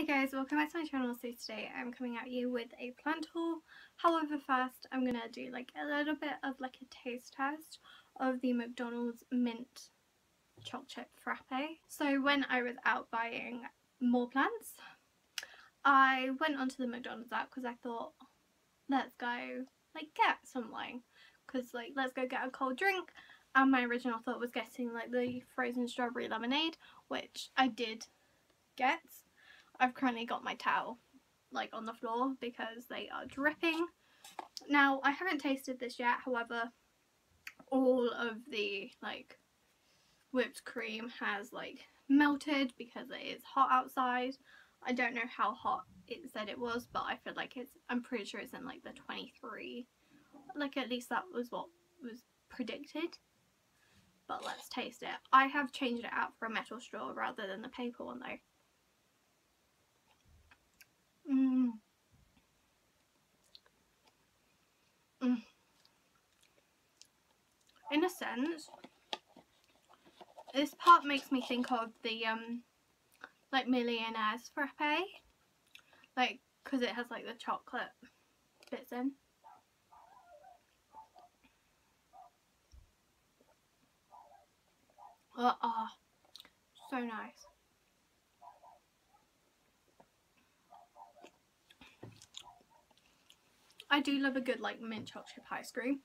Hey guys, welcome back to my channel. So today I'm coming at you with a plant haul. However, first I'm going to do like a little bit of like a taste test of the McDonald's mint chocolate chip frappe. So when I was out buying more plants, I went onto the McDonald's app because I thought, let's go like get something. Because like, let's go get a cold drink. And my original thought was getting like the frozen strawberry lemonade, which I did get I've currently got my towel like on the floor because they are dripping. Now I haven't tasted this yet however all of the like whipped cream has like melted because it is hot outside. I don't know how hot it said it was but I feel like it's I'm pretty sure it's in like the 23 like at least that was what was predicted but let's taste it. I have changed it out for a metal straw rather than the paper one though Mm. Mm. In a sense, this part makes me think of the um, like Millionaire's frappe, like because it has like the chocolate bits in. Oh, oh so nice. I do love a good like mint chocolate chip ice cream.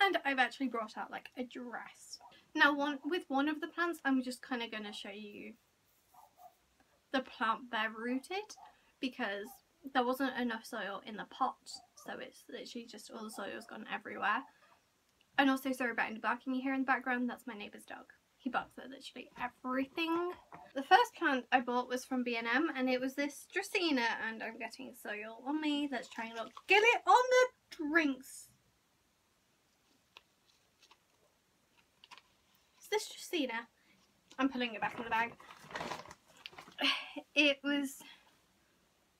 And I've actually brought out like a dress. Now one with one of the plants I'm just kind of going to show you the plant they're rooted because there wasn't enough soil in the pot so it's literally just all the soil's gone everywhere. And also sorry about any barking you hear in the background, that's my neighbour's dog. He barks at literally everything. The first plant I bought was from B&M and it was this Dracaena and I'm getting soil on me. Let's try and look. Get it on the drinks. Is this Dracaena? I'm pulling it back in the bag. It was...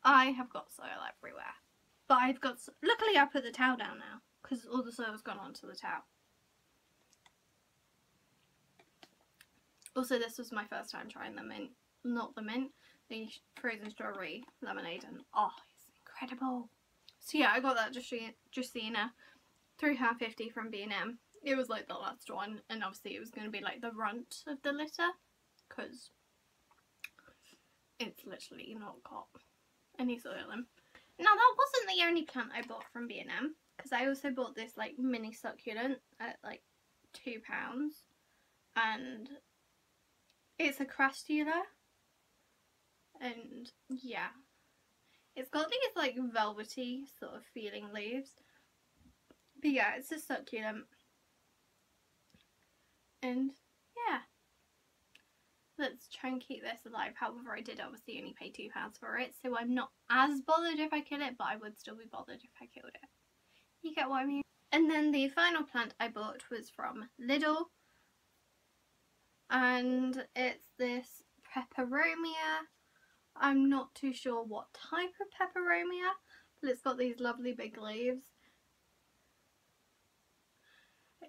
I have got soil everywhere. But I've got... Luckily I put the towel down now because all the soil's gone onto the towel. Also, this was my first time trying the mint, not the mint, the frozen strawberry lemonade, and oh, it's incredible. So yeah, I got that Dracaena, three pound fifty from B&M. It was like the last one, and obviously it was going to be like the runt of the litter, because it's literally not got any soil in. Now that wasn't the only plant I bought from B&M, because I also bought this like mini succulent at like two pounds, and it's a crassula. And yeah. It's got these like velvety sort of feeling leaves. But yeah, it's a succulent. And yeah. Let's try and keep this alive. However, I did obviously only pay £2 for it. So I'm not as bothered if I kill it. But I would still be bothered if I killed it. You get what I mean? And then the final plant I bought was from Lidl and it's this peperomia. I'm not too sure what type of peperomia, but it's got these lovely big leaves.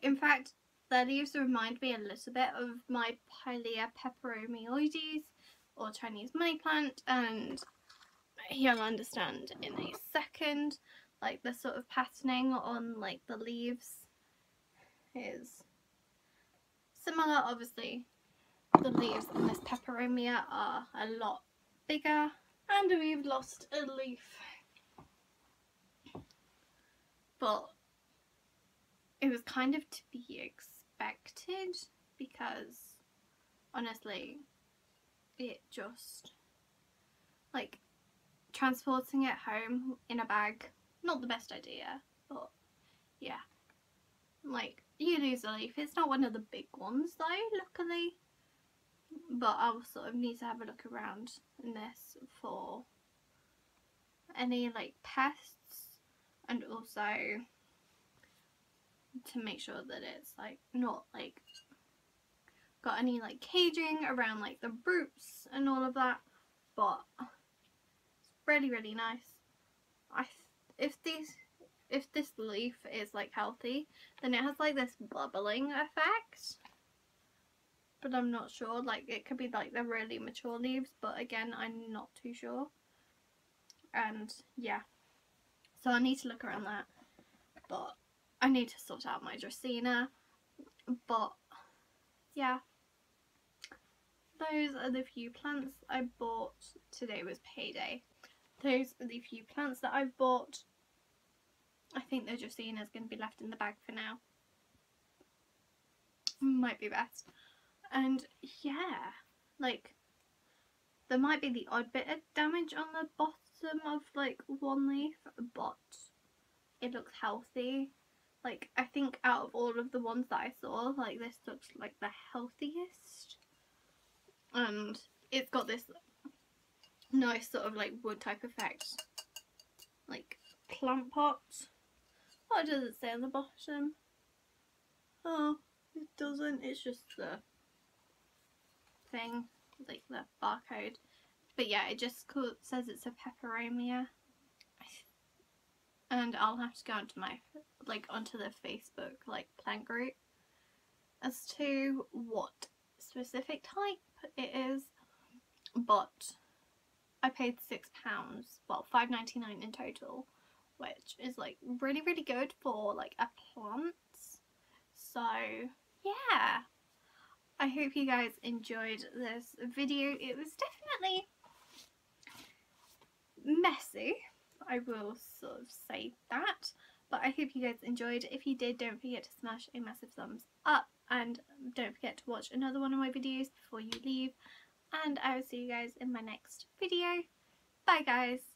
In fact, the leaves remind me a little bit of my Pilea peperomioides or Chinese money plant and you'll understand in a second like the sort of patterning on like the leaves is similar obviously the leaves on this peperomia are a lot bigger and we've lost a leaf. But it was kind of to be expected because honestly it just like transporting it home in a bag not the best idea but yeah. Like you lose a leaf. It's not one of the big ones though luckily but I'll sort of need to have a look around in this for any like pests and also to make sure that it's like not like got any like caging around like the roots and all of that. But it's really really nice. I if these if this leaf is like healthy then it has like this bubbling effect but I'm not sure. Like it could be like the really mature leaves, but again, I'm not too sure. And yeah, so I need to look around that. But I need to sort out my Dracaena. But yeah, those are the few plants I bought. Today was payday. Those are the few plants that I've bought. I think the Dracaena is going to be left in the bag for now. Might be best. And yeah, like there might be the odd bit of damage on the bottom of like one leaf, but it looks healthy. Like I think out of all of the ones that I saw, like this looks like the healthiest. And it's got this nice sort of like wood type effect. Like plant pot. What does it say on the bottom? Oh, it doesn't. It's just the thing, like the barcode. But yeah, it just says it's a peperomia. And I'll have to go onto my, like, onto the Facebook, like, plant group as to what specific type it is. But I paid £6, well, five ninety nine in total, which is, like, really, really good for, like, a plant. So, yeah. I hope you guys enjoyed this video. It was definitely messy. I will sort of say that. But I hope you guys enjoyed. If you did, don't forget to smash a massive thumbs up. And don't forget to watch another one of my videos before you leave. And I will see you guys in my next video. Bye guys.